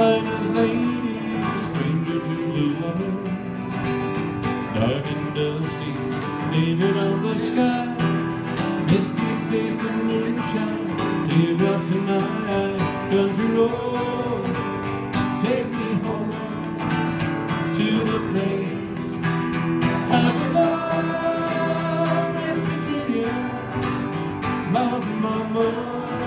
famous lady, stranger to the world. Dark and dusty, painted on the sky, misty taste of moonshine, teardrops in my eye, country road, take me home to the place I belong, West Virginia, Mountain Mama.